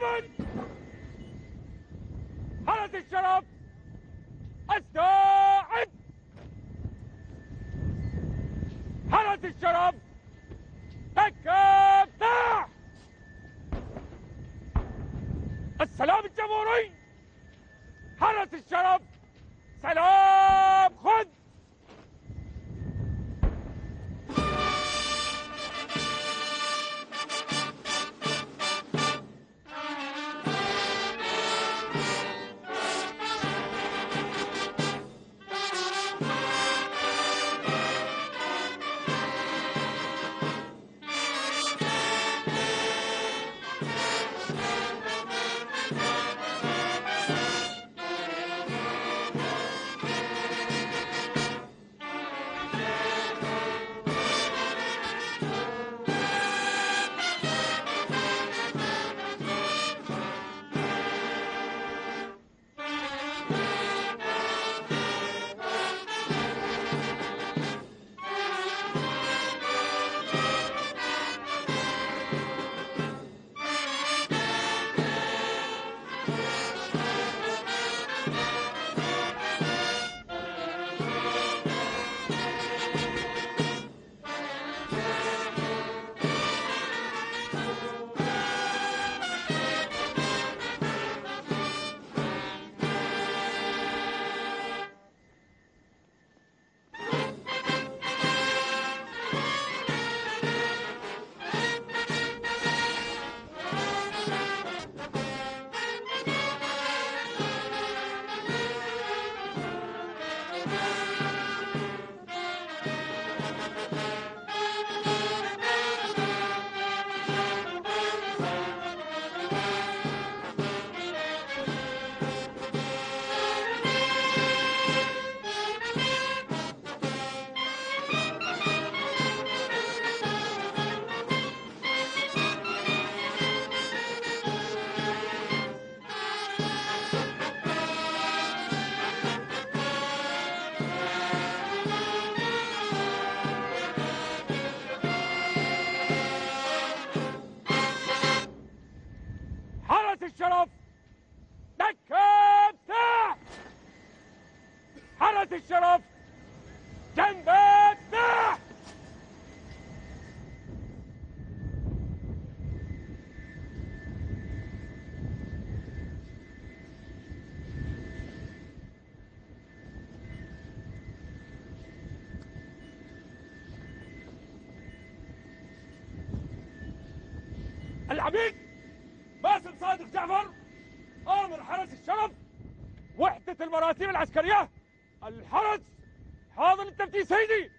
Richmond! العميد باسم صادق جعفر آمر حرس الشرف وحدة المراسيم العسكرية الحرس حاضر للتفتيش سيدي.